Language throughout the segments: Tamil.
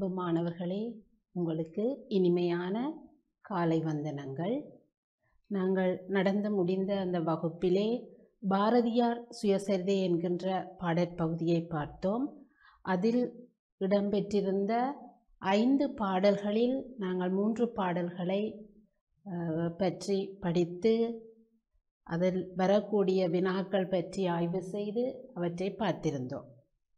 அன்பு மாணவர்களே உங்களுக்கு இனிமையான காலை வந்தனங்கள். நாங்கள் நடந்து முடிந்த அந்த வகுப்பிலே பாரதியார் சுயசரிதை என்கின்ற பாடற்பகுதியை பார்த்தோம். அதில் இடம்பெற்றிருந்த ஐந்து பாடல்களில் நாங்கள் மூன்று பாடல்களை பற்றி படித்து அதில் வரக்கூடிய வினாக்கள் பற்றி ஆய்வு செய்து அவற்றை பார்த்திருந்தோம்.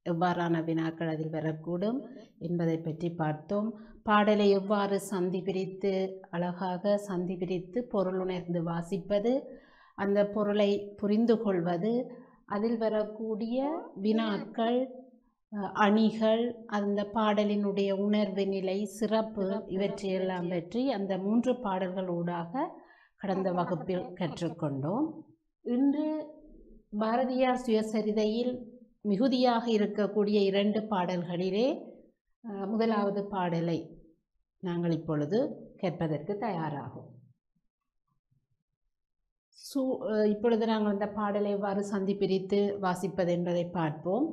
எவ்வாறான வினாக்கள் அதில் வரக்கூடும் என்பதை பற்றி பார்த்தோம். பாடலை எவ்வாறு சந்தி பிரித்து அழகாக சந்தி பிரித்து பொருளுணர்ந்து வாசிப்பது அந்த பொருளை புரிந்து கொள்வது அதில் வரக்கூடிய வினாக்கள் அணிகள் அந்த பாடலினுடைய உணர்வு நிலை சிறப்பு இவற்றையெல்லாம் பற்றி அந்த மூன்று பாடல்களூடாக கடந்த வகுப்பில் கற்றுக்கொண்டோம். இன்று பாரதியார் சுயசரிதையில் மிகுதியாக இருக்கக்கூடிய இரண்டு பாடல்களிலே முதலாவது பாடலை நாங்கள் இப்பொழுது கேட்பதற்கு தயாராகும். சூ இப்பொழுது நாங்கள் அந்த பாடலை எவ்வாறு சந்தி பிரித்து வாசிப்பது என்பதை பார்ப்போம்.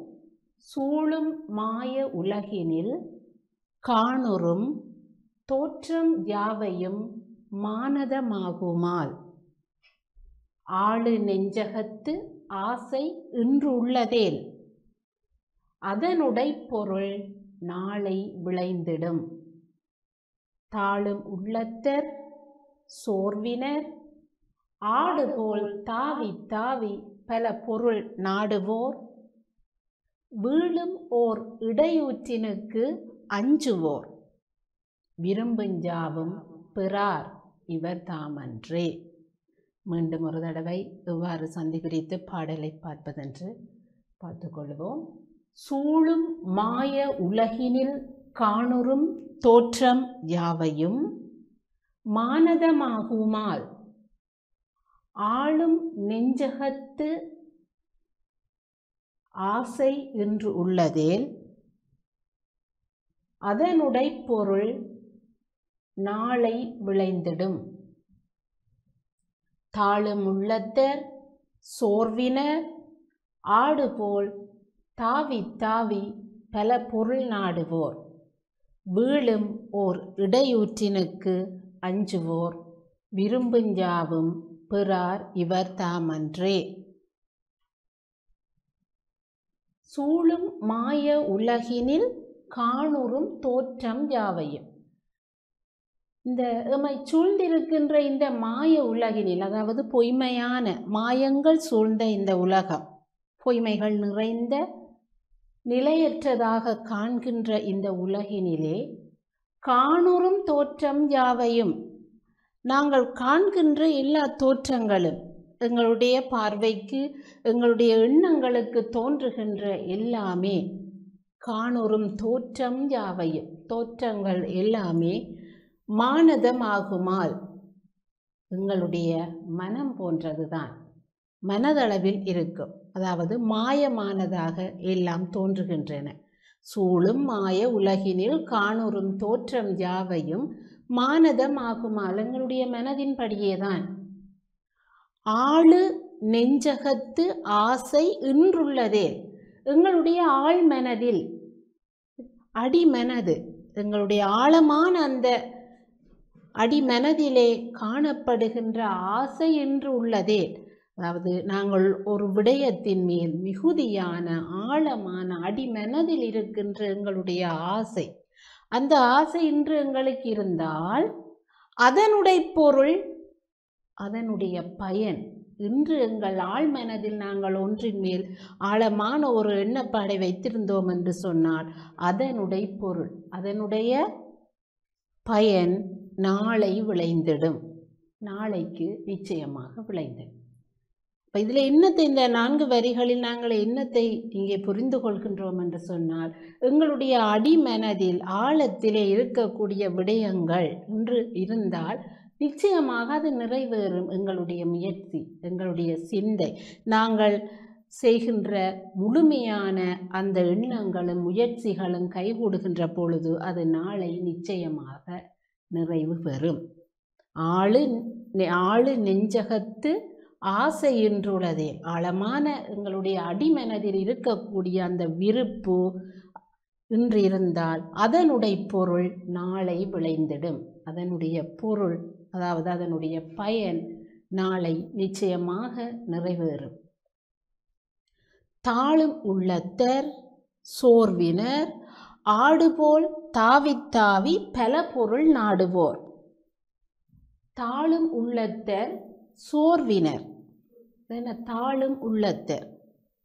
சூழும் மாய உலகினில் காணுறும் தோற்றம் யாவையும் மானதமாகுமால். ஆளு நெஞ்சகத்து ஆசை இன்று உள்ளதேல். அதனுடை பொருள் நாளை விளைந்திடும். தாழும் உள்ளத்தர் சோர்வினர் ஆடுபோல் தாவி தாவி பல பொருள் நாடுவோர் வீழும் ஓர் இடையூற்றினுக்கு அஞ்சுவோர். விரும்புஞ்சாவும் பிறார் இவர் தாமன்றே. மீண்டும் ஒரு தடவை எவ்வாறு சந்தி குறித்து பாடலை பார்ப்பதென்று பார்த்துக்கொள்வோம் சூழும் மாய உலகினில் காணுறும் தோற்றம் யாவையும்? மானதமாகுமால் ஆளும் நெஞ்சகத்து ஆசை என்று உள்ளதேல் அதனுடை பொருள் நாளை விளைந்திடும். தாழும் உள்ளத்தர் சோர்வினர் ஆடுபோல் தாவி தாவி பல பொருள் நாடுவோர். வீழும் ஓர் இடையூற்றினுக்கு அஞ்சுவோர். விரும்புஞ்சாவும் பிறார் இவர் தாமன்றே. சூழும் மாய உலகினில் காணுறும் தோற்றம் யாவையும். இந்த எம்மை சூழ்ந்திருக்கின்ற இந்த மாய உலகினில் அதாவது பொய்மையான மாயங்கள் சூழ்ந்த இந்த உலகம் பொய்மைகள் நிறைந்த நிலையற்றதாக காண்கின்ற இந்த உலகினிலே காணுறும் தோற்றம் யாவையும்? நாங்கள் காண்கின்ற எல்லா தோற்றங்களும் எங்களுடைய பார்வைக்கு எங்களுடைய எண்ணங்களுக்கு தோன்றுகின்ற எல்லாமே காணுறும் தோற்றம் யாவையும்? தோற்றங்கள் எல்லாமே மானதமாகுமால் எங்களுடைய மனம் போன்றதுதான். மனதளவில் இருக்கும். அதாவது மாயமானதாக எல்லாம் தோன்றுகின்றன. சூழும் மாய உலகினில் காணொரும் தோற்றம் யாவையும் மானதம் ஆகும் எங்களுடைய மனதின்படியேதான். ஆளு நெஞ்சகத்து ஆசை இன்றுள்ளதே. எங்களுடைய ஆழ் மனதில் அடிமனது எங்களுடைய ஆழமான அந்த அடிமனதிலே காணப்படுகின்ற ஆசை என்று உள்ளதே. அதாவது நாங்கள் ஒரு விடயத்தின் மேல் மிகுதியான ஆழமான அடிமனதில் இருக்கின்ற எங்களுடைய ஆசை. அந்த ஆசை இன்று எங்களுக்கு இருந்தால் அதனுடைய பொருள் அதனுடைய பயன் இன்று எங்கள் ஆழ்மனதில் நாங்கள் ஒன்றின் மேல் ஆழமான ஒரு எண்ணப்பாடை வைத்திருந்தோம் என்று சொன்னால் அதனுடைய பொருள் அதனுடைய பயன் நாளை விளைந்திடும். நாளைக்கு நிச்சயமாக விளைந்திடும். இப்போ இதில் என்னத்தை இந்த நான்கு வரிகளில் நாங்கள் என்னத்தை இங்கே புரிந்து கொள்கின்றோம் என்று சொன்னால் எங்களுடைய அடிமனதில் ஆழத்திலே இருக்கக்கூடிய விடயங்கள் என்று இருந்தால் நிச்சயமாக அது நிறைவேறும் எங்களுடைய முயற்சி எங்களுடைய சிந்தை. நாங்கள் செய்கின்ற முழுமையான அந்த எண்ணங்களும் முயற்சிகளும் கைகூடுகின்ற பொழுது அது நாளை நிச்சயமாக நிறைவு பெறும். ஆளு ஆளு நெஞ்சகத்து ஆசை என்றுள்ளதே. ஆழமான எங்களுடைய அடிமனதில் இருக்கக்கூடிய அந்த விருப்பு இன்றிருந்தால் அதனுடைய பொருள் நாளை விளைந்திடும். அதனுடைய பொருள் அதாவது அதனுடைய பயன் நாளை நிச்சயமாக நிறைவேறும். தாழும் உள்ளத்தர் சோர்வினர் ஆடுபோல் தாவித் தாவி பல பொருள் நாடுவோர். தாழும் உள்ளத்தர் சோர்வினர். என்ன? தாழும் உள்ளத்தர்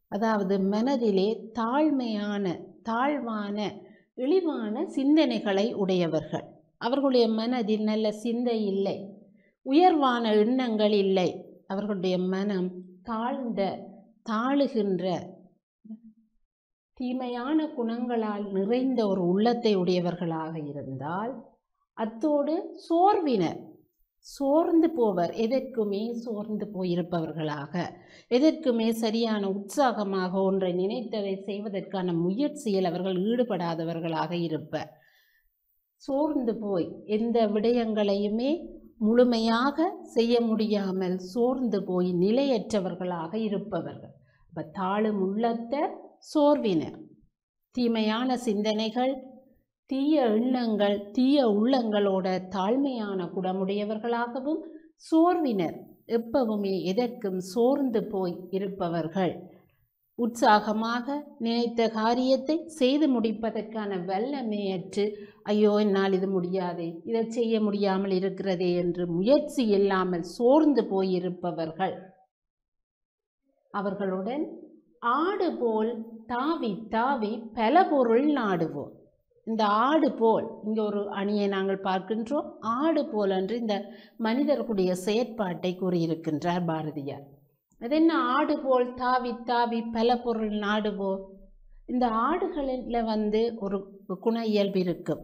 அதாவது மனதிலே தாழ்மையான தாழ்வான இழிவான சிந்தனைகளை உடையவர்கள். அவர்களுடைய மனதில் நல்ல சிந்தை இல்லை. உயர்வான எண்ணங்கள் இல்லை. அவர்களுடைய மனம் தாழ்ந்த தாழுகின்ற தீமையான குணங்களால் நிறைந்த ஒரு உள்ளத்தை உடையவர்களாக இருந்தால் அத்தோடு சோர்வினர். சோர்ந்து போவர். எதற்குமே சோர்ந்து போயிருப்பவர்களாக. எதற்குமே சரியான உற்சாகமாக ஒன்றை நினைத்ததை செய்வதற்கான முயற்சியில் அவர்கள் ஈடுபடாதவர்களாக இருப்பர். சோர்ந்து போய் எந்த விடயங்களையுமே முழுமையாக செய்ய முடியாமல் சோர்ந்து போய் நிலையற்றவர்களாக இருப்பவர்கள். அப்போ தாழும் உள்ளத்த சோர்வினர். தீமையான சிந்தனைகள் தீய எண்ணங்கள் தீய உள்ளங்களோட தாழ்மையான குணமுடையவர்களாகவும் சோர்வினர். எப்பவுமே எதற்கும் சோர்ந்து போய் இருப்பவர்கள். உற்சாகமாக நினைத்த காரியத்தை செய்து முடிப்பதற்கான வல்லமையற்று ஐயோ என்னால் இது முடியாதே இதை செய்ய முடியாமல் இருக்கிறதே என்று முயற்சி இல்லாமல் சோர்ந்து போயிருப்பவர்கள் அவர்களுடன் ஆடு போல் தாவி தாவி பல பொருள் நாடுவோம். இந்த ஆடு போல் இங்கே ஒரு அணியை நாங்கள் பார்க்கின்றோம். ஆடு போல் என்று இந்த மனிதர்களுடைய செயற்பாட்டை கூறியிருக்கின்றார் பாரதியார். அது என்ன ஆடு போல் தாவி தாவி பல பொருள் நாடுவோ? இந்த ஆடுகளில் வந்து ஒரு குண இயல்பு இருக்கும்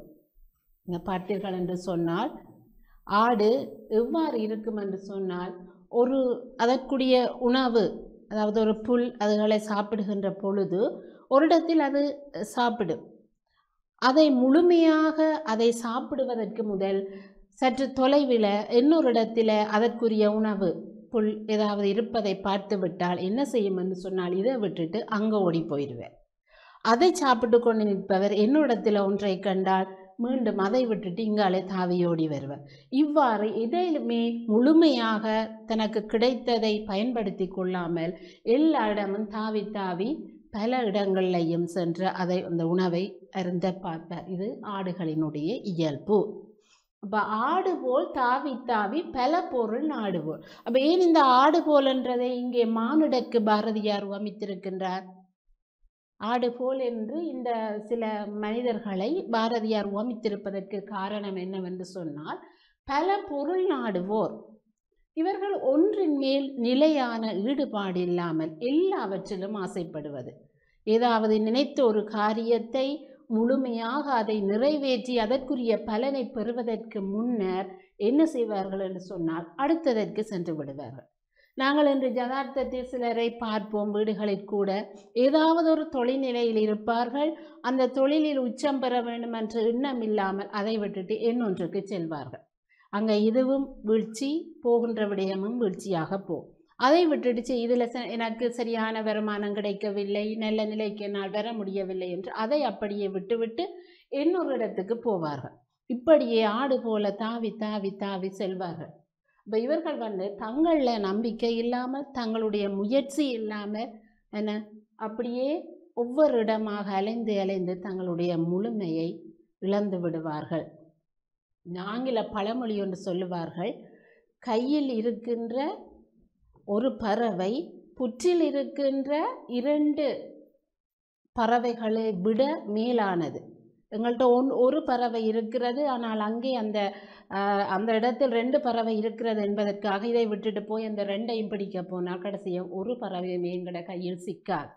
இங்கே பார்த்தீர்கள் என்று சொன்னால் ஆடு எவ்வாறு இருக்கும் என்று சொன்னால் ஒரு அதற்குரிய உணவு அதாவது ஒரு புல் அதுகளை சாப்பிடுகின்ற பொழுது ஒரு இடத்தில் அது சாப்பிடும். அதை முழுமையாக அதை சாப்பிடுவதற்கு முதல் சற்று தொலைவில் இன்னொரு இடத்துல அதற்குரிய உணவு புல் ஏதாவது இருப்பதை பார்த்து விட்டால் என்ன செய்யும் என்று சொன்னால் இதை விட்டுட்டு அங்கே ஓடி போயிடுவேன். அதை சாப்பிட்டு கொண்டு நிற்பவர் என்னிடத்தில் ஒன்றை கண்டால் மீண்டும் அதை விட்டுட்டு இங்காலே தாவி ஓடி வருவர். இவ்வாறு இதிலுமே முழுமையாக தனக்கு கிடைத்ததை பயன்படுத்தி கொள்ளாமல் எல்லா இடமும் தாவி தாவி பல இடங்கள்லையும் சென்று அதை அந்த உணவை அருந்த பார்ப்பார் இது ஆடுகளினுடைய இயல்பு. அப்போ ஆடு போல் தாவி தாவி பல பொருள் நாடுவோர் அப்போ ஏன் இந்த ஆடு போலன்றதை இங்கே மானுடக்கு பாரதியார் அமைத்திருக்கின்றார் ஆடு போல் என்று இந்த சில மனிதர்களை பாரதியார் உவமித்திருப்பதற்கு காரணம் என்னவென்று சொன்னால் பல பொருள் நாடுவோர் இவர்கள் ஒன்றின் மேல் நிலையான ஈடுபாடு இல்லாமல் எல்லாவற்றிலும் ஆசைப்படுவது. ஏதாவது நினைத்த ஒரு காரியத்தை முழுமையாக அதை நிறைவேற்றி அதற்குரிய பலனை பெறுவதற்கு முன்னர் என்ன செய்வார்கள் என்று சொன்னால் அடுத்ததற்கு சென்று விடுவார்கள். நாங்கள் இன்று ஜதார்த்தத்தில் சிலரை பார்ப்போம் வீடுகளில் கூட. ஏதாவது ஒரு தொழில்நிலையில் இருப்பார்கள். அந்த தொழிலில் உச்சம் பெற வேண்டும் என்ற எண்ணம் இல்லாமல் அதை விட்டுட்டு இன்னொன்றுக்கு செல்வார்கள். அங்கே இதுவும் வீழ்ச்சி போகின்ற விடயமும் வீழ்ச்சியாக போகும். அதை விட்டுடுச்சு. இதில் எனக்கு சரியான வருமானம் கிடைக்கவில்லை. நல்ல நிலைக்கு என்னால் வர முடியவில்லை என்று அதை அப்படியே விட்டுவிட்டு இன்னொரு இடத்துக்கு போவார்கள். இப்படியே ஆடு போல தாவி தாவி தாவி செல்வார்கள். இப்போ இவர்கள் வந்து தங்களில் நம்பிக்கை இல்லாமல் தங்களுடைய முயற்சி இல்லாமல் என்ன அப்படியே ஒவ்வொரு இடமாக அலைந்து அலைந்து தங்களுடைய முழுமையை இழந்து விடுவார்கள். ஆங்கில பழமொழி ஒன்று சொல்லுவார்கள் கையில் இருக்கின்ற ஒரு பறவை புற்றில் இருக்கின்ற இரண்டு பறவைகளை விட மேலானது. எங்கள்கிட்ட ஒன் ஒரு பறவை இருக்கிறது ஆனால் அங்கே அந்த அந்த இடத்தில் ரெண்டு பறவை இருக்கிறது என்பதற்காக இதை விட்டுட்டு போய் அந்த ரெண்டையும் பிடிக்க போனால் கடைசியாக ஒரு பறவையுமே எங்களோட கையில் சிக்காது.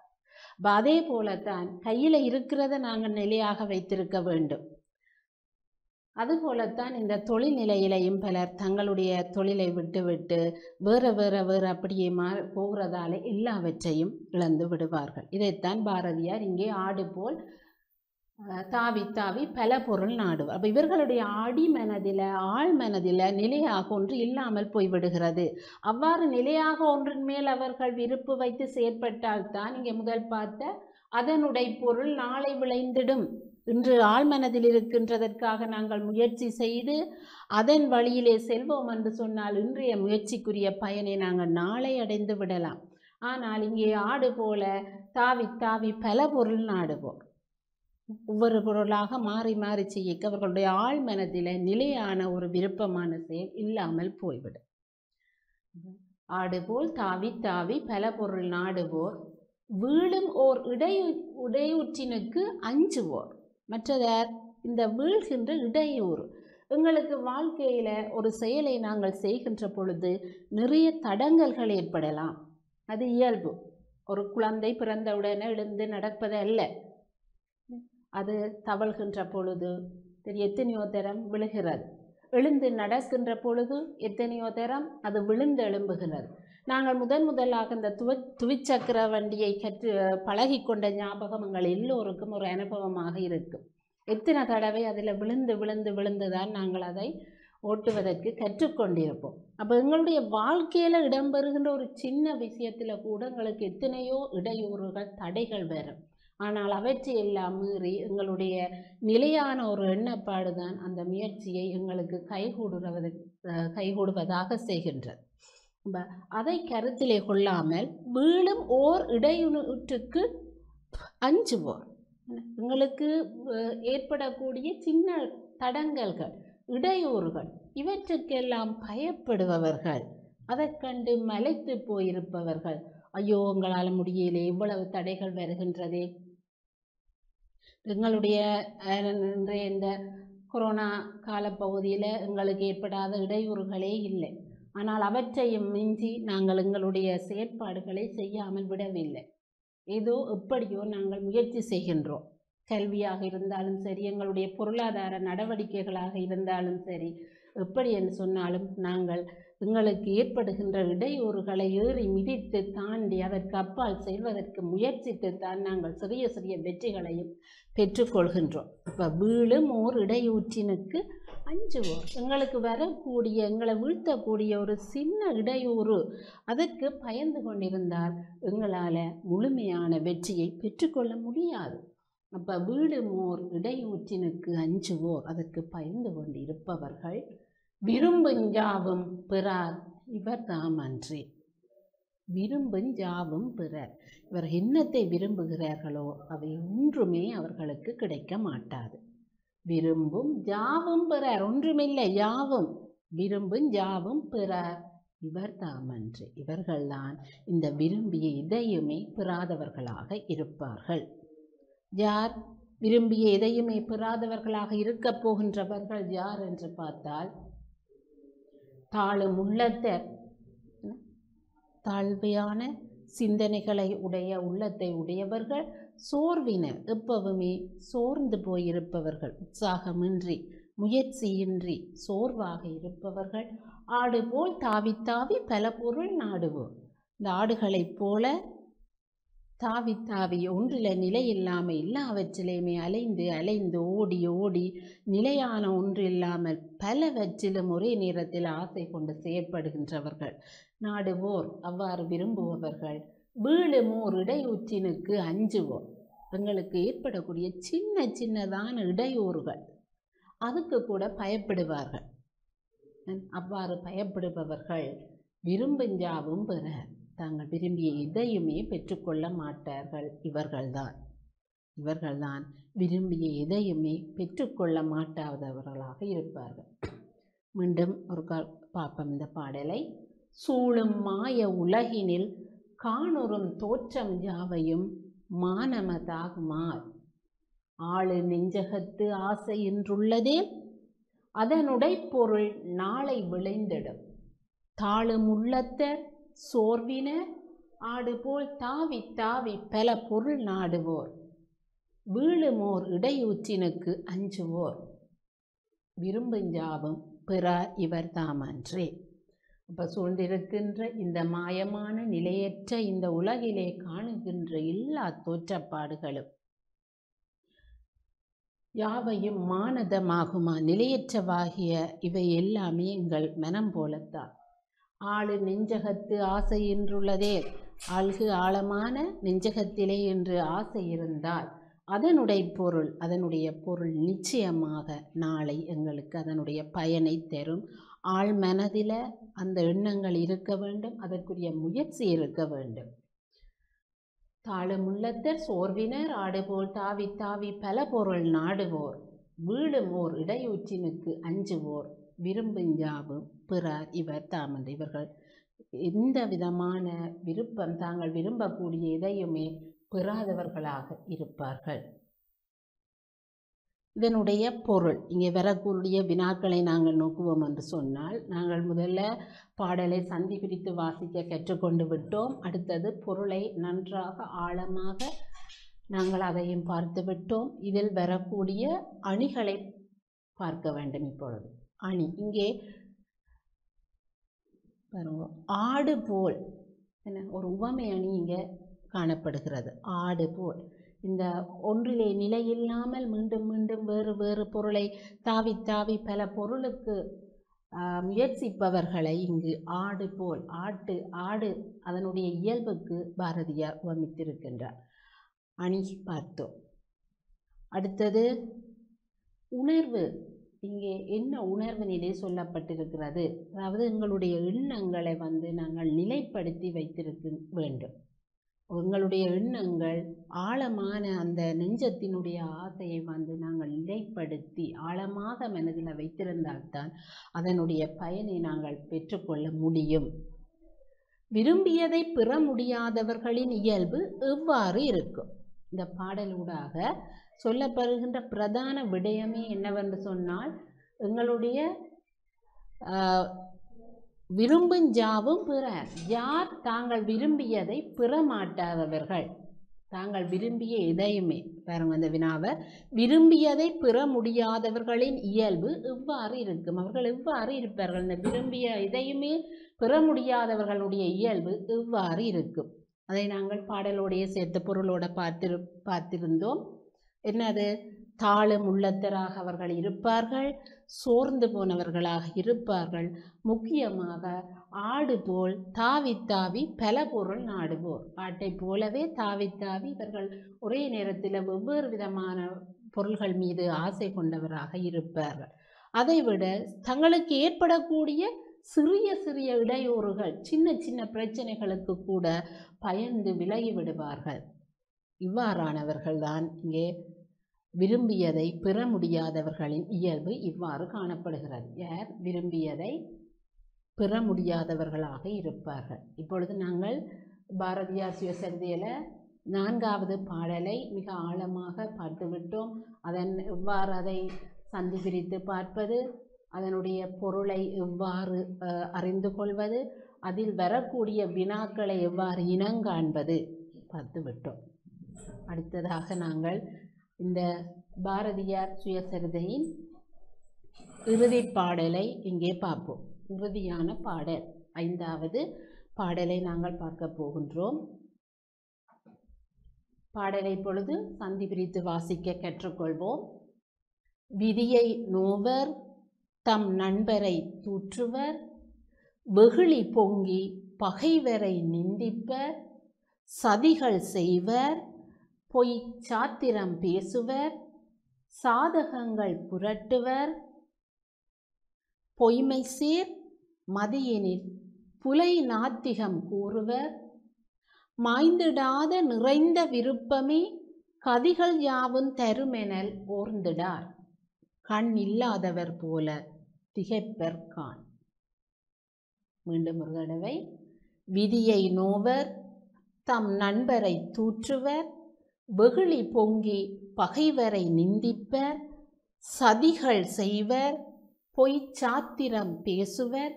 அதே போலத்தான் கையில் இருக்கிறத நாங்கள் நிலையாக வைத்திருக்க வேண்டும். அதுபோலத்தான் இந்த தொழில் நிலையிலையும் பலர் தங்களுடைய தொழிலை விட்டுவிட்டு வேறு வேறு வேறு அப்படியே மா போகிறதால எல்லாவற்றையும் இழந்து விடுவார்கள். இதைத்தான் பாரதியார் இங்கே ஆடு போல் தாவி தாவி பல பொருள் நாடுவார். அப்போ இவர்களுடைய அடி மனதில் ஆழ் மனதில் நிலையாக ஒன்று இல்லாமல் போய்விடுகிறது. அவ்வாறு நிலையாக ஒன்றின் மேல் அவர்கள் விருப்பு வைத்து செயற்பட்டால்தான் இங்கே முதல் பார்த்த அதனுடைய பொருள் நாளை விளைந்திடும். இன்று ஆழ்மனதில் இருக்கின்றதற்காக நாங்கள் முயற்சி செய்து அதன் வழியிலே செல்வோம் என்று சொன்னால் இன்றைய முயற்சிக்குரிய பயனை நாங்கள் நாளை அடைந்து விடலாம். ஆனால் இங்கே ஆடு போல தாவி தாவி பல பொருள் நாடுவோம். ஒவ்வொரு பொருளாக மாறி மாறி செய்ய அவர்களுடைய ஆழ்மனதில் நிலையான ஒரு விருப்பமான செயல் இல்லாமல் போய்விடும். ஆடு போல் தாவி தாவி பல பொருள் நாடுவோர். வீழும் ஓர் இடையூ இடையூற்றினுக்கு அஞ்சுவோர். மற்றதார் இந்த வீழ்கின்ற இடையூறு. எங்களுக்கு வாழ்க்கையில் ஒரு செயலை நாங்கள் செய்கின்ற பொழுது நிறைய தடங்கல்கள் ஏற்படலாம். அது இயல்பு. ஒரு குழந்தை பிறந்தவுடனே எழுந்து நடப்பது அல்ல. அது தவழ்கின்ற பொழுது எத்தனையோ தரம் விழுகிறது. எழுந்து நடக்கின்ற பொழுது எத்தனையோ தரம் அது விழுந்து எழும்புகிறது. நாங்கள் முதன் முதலாக இந்த துவ துவிச்சக்கர வண்டியை கற்று பழகி கொண்ட ஞாபகம் எங்கள் எல்லோருக்கும் ஒரு அனுபவமாக இருக்கும் எத்தனை தடவை அதில் விழுந்து விழுந்து விழுந்து தான் நாங்கள் அதை ஓட்டுவதற்கு கற்றுக்கொண்டிருப்போம். அப்போ எங்களுடைய வாழ்க்கையில் இடம்பெறுகின்ற ஒரு சின்ன விஷயத்தில் கூட எங்களுக்கு எத்தனையோ இடையூறுகள் தடைகள் வரும். ஆனால் அவற்றை எல்லாம் மீறி எங்களுடைய நிலையான ஒரு எண்ணப்பாடு தான் அந்த முயற்சியை எங்களுக்கு கைகூடுவது கைகூடுவதாக செய்கின்றது. அதை கருத்திலே கொள்ளாமல் மீளும் ஓர் இடையூற்றுக்கு அஞ்சுவோர். எங்களுக்கு ஏற்படக்கூடிய சின்ன தடங்கல்கள் இடையூறுகள் இவற்றுக்கெல்லாம் பயப்படுபவர்கள் அதை கண்டு மலைத்து போயிருப்பவர்கள். ஐயோ உங்களால் முடியலே இவ்வளவு தடைகள் வருகின்றதே. எங்களுடைய இன்றைய இந்த கொரோனா காலப்பகுதியில் எங்களுக்கு ஏற்படாத இடையூறுகளே இல்லை. ஆனால் அவற்றையும் மிஞ்சி நாங்கள் எங்களுடைய செயற்பாடுகளை செய்யாமல் விடவில்லை. ஏதோ எப்படியோ நாங்கள் முயற்சி செய்கின்றோம். கல்வியாக இருந்தாலும் சரி எங்களுடைய பொருளாதார நடவடிக்கைகளாக இருந்தாலும் சரி எப்படி என்று சொன்னாலும் நாங்கள் எங்களுக்கு ஏற்படுகின்ற இடையூறுகளை ஏறி மிதித்து தாண்டி அதற்கு அப்பால் செல்வதற்கு முயற்சித்து தான் நாங்கள் சிறிய சிறிய வெற்றிகளையும் பெற்றுக்கொள்கின்றோம் இப்போ வீழும் ஓர் இடையூற்றினுக்கு அஞ்சுவோம் எங்களுக்கு வரக்கூடிய எங்களை வீழ்த்தக்கூடிய ஒரு சின்ன இடையூறு அதற்கு பயந்து கொண்டிருந்தால் எங்களால் முழுமையான வெற்றியை பெற்றுக்கொள்ள முடியாது. அப்போ வீடுமோர் இடையூற்றினுக்கு அஞ்சுவோர் அதற்கு பயந்து கொண்டு இருப்பவர்கள் விரும்பும் விரும்புஞ்சாவும் பிறார் இவர் தாம் அன்றே. விரும்புஞ்சாவும் பிறர். இவர் என்னத்தை விரும்புகிறார்களோ அவை ஒன்றுமே அவர்களுக்கு கிடைக்க மாட்டாது. விரும்பும் ஜாவும் பிறர் ஒன்றுமில்லை யாவும். விரும்பும் ஜாவும் பிறர் இவர் தாமன்று இவர்கள்தான் இந்த விரும்பிய இதையுமே பெறாதவர்களாக இருப்பார்கள். யார் விரும்பிய எதையுமே பெறாதவர்களாக இருக்கப் போகின்றவர்கள் யார் என்று பார்த்தால் தாழும் உள்ளத்தை தாழ்வையான சிந்தனைகளை உடைய உள்ளத்தை உடையவர்கள் சோர்வினர் எப்பவுமே சோர்ந்து போயிருப்பவர்கள். உற்சாகமின்றி முயற்சியின்றி சோர்வாக இருப்பவர்கள். ஆடு போல் தாவி தாவி பல பொருள் நாடுவோம். இந்த ஆடுகளைப் போல தாவி தாவி ஒன்றில் நிலை இல்லாமல் எல்லாவற்றிலையுமே அலைந்து அலைந்து ஓடி ஓடி நிலையான ஒன்று இல்லாமல் பலவற்றிலும் ஒரே நேரத்தில் ஆசை கொண்டு செயற்படுகின்றவர்கள். நாடுவோர் அவ்வாறு விரும்புபவர்கள். வீழுமோர் இடையூற்றினுக்கு அஞ்சுவோர். எங்களுக்கு ஏற்படக்கூடிய சின்ன சின்னதான இடையூறுகள். அதுக்கு கூட பயப்படுவார்கள். அவ்வாறு பயப்படுபவர்கள் விரும்புஞ்சாவும் பெற தாங்கள் விரும்பிய எதையுமே பெற்றுக்கொள்ள மாட்டார்கள். இவர்கள்தான். இவர்கள்தான் விரும்பிய எதையுமே பெற்றுக்கொள்ள மாட்டாதவர்களாக இருப்பார்கள். மீண்டும் ஒரு கால் பார்ப்போம் இந்த பாடலை. சூழும் மாய உலகினில் காணொரும் தோற்றம் யாவையும் மானமதாகுமார் ஆளு நெஞ்சகத்து ஆசை என்றுள்ளதே அதனுடை பொருள் நாளை விளைந்திடும். தாழும் உள்ளத்த சோர்வின ஆடுபோல் தாவி தாவி பல பொருள் நாடுவோர். வீழுமோர் இடையூற்றினுக்கு அஞ்சுவோர். விரும்புஞ்சாவும் பிறார் இவர் தாமன்றே. அப்போ சூழ்ந்திருக்கின்ற இந்த மாயமான நிலையற்ற இந்த உலகிலே காணுகின்ற எல்லா தோற்றப்பாடுகளும் யாவையும் மானதமாகுமா? நிலையற்றவாகிய இவை எல்லாமே எங்கள் மனம் போலத்தான். ஆளு நெஞ்சகத்து ஆசை என்றுள்ளதே. ஆள்கு ஆழமான நெஞ்சகத்திலே என்று ஆசை இருந்தால் அதனுடைய பொருள் அதனுடைய பொருள் நிச்சயமாக நாளை எங்களுக்கு அதனுடைய பயனை தரும். ஆள் மனதில் அந்த எண்ணங்கள் இருக்க வேண்டும் அதற்குரிய முயற்சி இருக்க வேண்டும். தாளமுள்ளத்தர் சோர்வினர் ஆடுபோல் தாவி தாவி பல பொருள் நாடுவோர். வீழும் ஓர் இடையூற்றினுக்கு அஞ்சுவோர். விரும்பும் யாவும் பிறார் இவர் தாமந்த இவர்கள். எந்த விதமான விருப்பம் தாங்கள் விரும்பக்கூடிய எதையுமே பெறாதவர்களாக இருப்பார்கள். இதனுடைய பொருள் இங்கே வரக்கூடிய வினாக்களை நாங்கள் நோக்குவோம் என்று சொன்னால் நாங்கள் முதல்ல பாடலை சந்தி பிரித்து வாசிக்க கற்றுக்கொண்டு விட்டோம். அடுத்தது பொருளை நன்றாக ஆழமாக நாங்கள் அதையும் பார்த்து விட்டோம். இதில் வரக்கூடிய அணிகளை பார்க்க வேண்டும் இப்பொழுது. அணி. இங்கே பாருங்க. ஆடு போல். என்ன? ஒரு உவமை அணி இங்கே காணப்படுகிறது. ஆடு போல். இந்த ஒன்றிலே நிலை இல்லாமல் மீண்டும் மீண்டும் வேறு வேறு பொருளை தாவி தாவி பல பொருளுக்கு முயற்சிப்பவர்களை இங்கு ஆடு போல் ஆட்டு ஆடு அதனுடைய இயல்புக்கு பாரதியார் உவமித்திருக்கின்றார். அணி பார்த்தோம். அடுத்தது உணர்வு. இங்கே என்ன உணர்வு நிலை சொல்லப்பட்டிருக்கிறது? அதாவது எங்களுடைய எண்ணங்களை வந்து நாங்கள் நிலைப்படுத்தி வைத்திருக்க வேண்டும். எங்களுடைய எண்ணங்கள் ஆழமான அந்த நெஞ்சத்தினுடைய ஆசையை வந்து நாங்கள் நிலைப்படுத்தி ஆழமாக மனதில் வைத்திருந்தால்தான் அதனுடைய பயனை நாங்கள் பெற்றுக்கொள்ள முடியும். விரும்பியதை பெற முடியாதவர்களின் இயல்பு எவ்வாறு இருக்கும்? இந்த பாடலூடாக சொல்லப்படுகின்ற பிரதான விடயமே என்னவென்று சொன்னால் எங்களுடைய விரும்பும் ஜாவும் பிற யார் தாங்கள் விரும்பியதை பிற மாட்டாதவர்கள் தாங்கள் விரும்பிய எதையுமே பாருங்க அந்த வினாவை விரும்பியதை பெற முடியாதவர்களின் இயல்பு எவ்வாறு இருக்கும்? அவர்கள் எவ்வாறு இருப்பார்கள்? இந்த விரும்பிய எதையுமே பெற முடியாதவர்களுடைய இயல்பு எவ்வாறு இருக்கும்? அதை நாங்கள் பாடலோடைய சேர்த்த பொருளோட பார்த்திரு பார்த்திருந்தோம். என்னது? தாழும் உள்ளத்தராக அவர்கள் இருப்பார்கள் சோர்ந்து போனவர்களாக இருப்பார்கள். முக்கியமாக ஆடு போல் தாவி தாவி பல பொருள் நாடுவோர். ஆட்டை போலவே தாவி தாவி இவர்கள் ஒரே நேரத்தில் வெவ்வேறு விதமான பொருள்கள் மீது ஆசை கொண்டவராக இருப்பார்கள். அதைவிட தங்களுக்கு ஏற்படக்கூடிய சிறிய சிறிய இடையூறுகள் சின்ன சின்ன பிரச்சனைகளுக்கு கூட பயந்து விலகி விடுவார்கள். இவ்வாறானவர்கள்தான் இங்கே விரும்பியதை பெற முடியாதவர்களின் இயல்பு இவ்வாறு காணப்படுகிறது. யார் விரும்பியதை பெற முடியாதவர்களாக இருப்பார்கள்? இப்பொழுது நாங்கள் பாரதியார் சுயசரிதையில் நான்காவது பாடலை மிக ஆழமாக பார்த்துவிட்டோம். அதன் எவ்வாறு அதை சந்தி பிரித்து பார்ப்பது அதனுடைய பொருளை எவ்வாறு அறிந்து கொள்வது அதில் வரக்கூடிய வினாக்களை எவ்வாறு இனங்காண்பது பார்த்து விட்டோம் அடுத்ததாக நாங்கள் இந்த பாரதியார் சுயசரிதையின் இறுதி பாடலை இங்கே பார்ப்போம். இறுதியான பாடல் ஐந்தாவது பாடலை நாங்கள் பார்க்க போகின்றோம். பாடலை பொழுது சந்தி பிரித்து வாசிக்க கற்றுக்கொள்வோம். விதியை நோவர் தம் நண்பரை தூற்றுவர். வெகுளி பொங்கி பகைவரை நிந்திப்பர். சதிகள் செய்வர். பொய் சாத்திரம் பேசுவர் சாதகங்கள் புரட்டுவர். பொய்மை சேர் மதியினில் புலை நாத்திகம் கூறுவர். மாய்ந்திடாத நிறைந்த விருப்பமே கதிகள் யாவும் தருமெனல் ஓர்ந்திடார். கண் இல்லாதவர் போல திகைப்பர் கான். மீண்டும் ஒரு தடவை. விதியை நோவர் தம் நண்பரை தூற்றுவர். வெகுளி பொங்கி பகைவரை நிந்திப்பர் சதிகள் செய்வர் பொய் சாத்திரம் பேசுவர்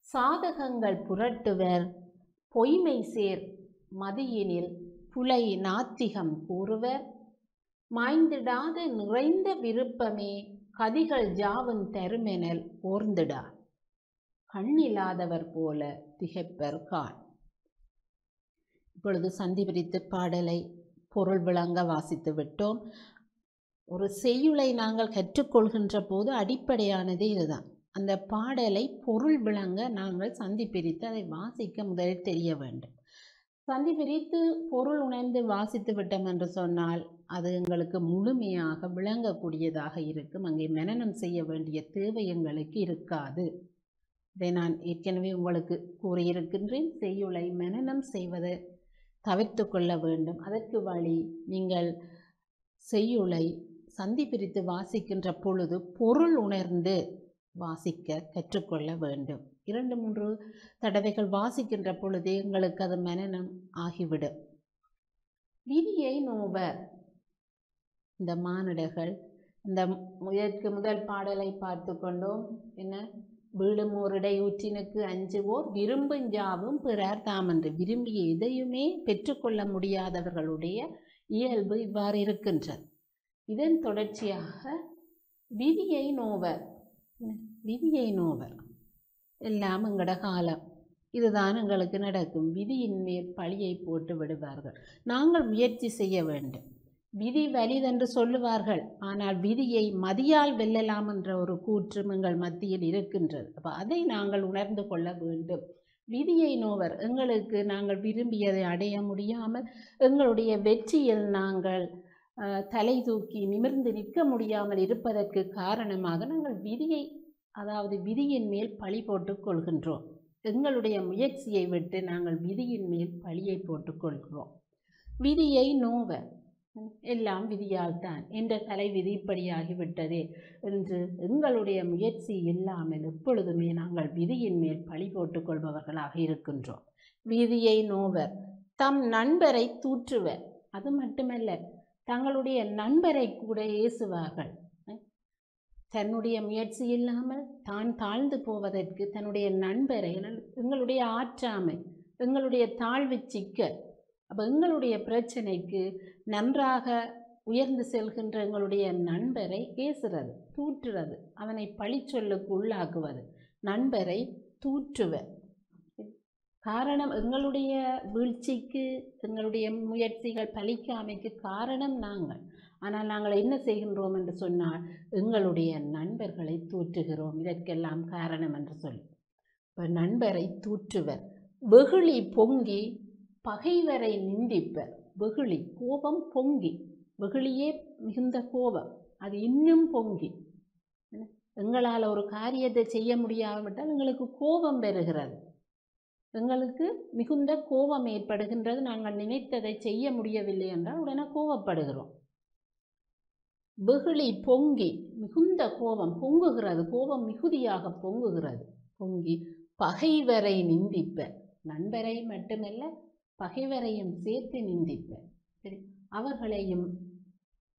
சாதகங்கள் புரட்டுவர் பொய்மை சேர் மதியினில் புலை நாத்திகம் கூறுவர். மாய்ந்திடாத நிறைந்த விருப்பமே கதிகள் ஜாவும் தருமெனல் ஓர்ந்திடார் கண்ணில்லாதவர் போல திகைப்பர் கான். இப்பொழுது சந்தி பிரித்து பாடலை பொருள் விளங்க வாசித்து விட்டோம். ஒரு செய்யுளை நாங்கள் கற்றுக்கொள்கின்ற போது அடிப்படையானது இதுதான். அந்த பாடலை பொருள் விளங்க நாங்கள் சந்தி பிரித்து அதை வாசிக்க முதலில் தெரிய வேண்டும். சந்தி பிரித்து பொருள் உணர்ந்து வாசித்து விட்டோம் என்று சொன்னால் அது எங்களுக்கு முழுமையாக விளங்கக்கூடியதாக இருக்கும். அங்கே மனநம் செய்ய வேண்டிய தேவை எங்களுக்கு இருக்காது. இதை நான் ஏற்கனவே உங்களுக்கு கூறியிருக்கின்றேன். செய்யுளை மனநம் செய்வது தவிர்த்து கொள்ள வேண்டும். அதற்கு வழி நீங்கள் செய்யுளை சந்தி பிரித்து வாசிக்கின்ற பொழுது பொருள் உணர்ந்து வாசிக்க கற்றுக்கொள்ள வேண்டும். இரண்டு மூன்று தடவைகள் வாசிக்கின்ற பொழுது எங்களுக்கு அது மனநம் ஆகிவிடும். விதியை நோவ இந்த மானிடர்கள் இந்த இதற்கு முதல் பாடலை பார்த்து கொண்டோம். என்ன? வீடும் ஓரிடை ஊற்றினுக்கு அஞ்சுவோர் விரும்பும் ஜாவும் பிறர் என்று விரும்பிய எதையுமே பெற்றுக்கொள்ள முடியாதவர்களுடைய இயல்பு இவ்வாறு இருக்கின்றது. இதன் தொடர்ச்சியாக விதியை நோவர் விதியை நோவர். எல்லாம் எங்கட காலம். இதுதான் எங்களுக்கு நடக்கும். விதியின் மேல் பழியை போட்டு விடுவார்கள். நாங்கள் முயற்சி செய்ய வேண்டும். விதி வலிதென்று சொல்லுவார்கள். ஆனால் விதியை மதியால் வெல்லலாம் என்ற ஒரு கூற்றும் எங்கள் மத்தியில் இருக்கின்றது. அப்போ அதை நாங்கள் உணர்ந்து கொள்ள வேண்டும். விதியை நோவர் எங்களுக்கு நாங்கள் விரும்பியதை அடைய முடியாமல் எங்களுடைய வெற்றியில் நாங்கள் தலை தூக்கி நிமிர்ந்து நிற்க முடியாமல் இருப்பதற்கு காரணமாக நாங்கள் விதியை அதாவது விதியின் மேல் பழி போட்டுக் கொள்கின்றோம். எங்களுடைய முயற்சியை விட்டு நாங்கள் விதியின் மேல் பழியை போட்டுக் கொள்கிறோம். விதியை நோவ எல்லாம் விதியால்தான். என்ற தலை விதி இப்படியாகிவிட்டதே என்று எங்களுடைய முயற்சி இல்லாமல் எப்பொழுதுமே நாங்கள் விதியின் மேல் பழி போட்டுக் கொள்பவர்களாக இருக்கின்றோம். விதியை நோவர் தம் நண்பரை தூற்றுவர். அது மட்டுமல்ல தங்களுடைய நண்பரை கூட ஏசுவார்கள். தன்னுடைய முயற்சி இல்லாமல் தான் தாழ்ந்து போவதற்கு தன்னுடைய நண்பரை எங்களுடைய ஆற்றாமை எங்களுடைய தாழ்வு சிக்கல் அப்போ எங்களுடைய பிரச்சனைக்கு நன்றாக உயர்ந்து செல்கின்ற எங்களுடைய நண்பரை பேசுறது தூற்றுறது அவனை பழிச்சொல்லுக்கு உள்ளாக்குவது நண்பரை தூற்றுவர் காரணம் எங்களுடைய வீழ்ச்சிக்கு எங்களுடைய முயற்சிகள் பலிக்காமைக்கு காரணம் நாங்கள். ஆனால் நாங்கள் என்ன செய்கின்றோம் என்று சொன்னால் எங்களுடைய நண்பர்களை தூற்றுகிறோம். இதற்கெல்லாம் காரணம் என்று சொல்லி. இப்போ நண்பரை தூற்றுவர். வெகுளி பொங்கி பகைவரை நிந்திப்பர் வெகுளி கோபம் பொங்கி. வெகுளியே மிகுந்த கோபம் அது இன்னும் பொங்கி. எங்களால் ஒரு காரியத்தை செய்ய முடியாவிட்டால் எங்களுக்கு கோபம் பெறுகிறது. எங்களுக்கு மிகுந்த கோபம் ஏற்படுகின்றது. நாங்கள் நினைத்ததை செய்ய முடியவில்லை என்றால் உடனே கோபப்படுகிறோம். வெகுளி பொங்கி மிகுந்த கோபம் பொங்குகிறது. கோபம் மிகுதியாக பொங்குகிறது. பொங்கி பகைவரை நிந்திப்ப. நண்பரை மட்டுமல்ல பகைவரையும் சேர்த்து நிந்திப்பர். சரி அவர்களையும்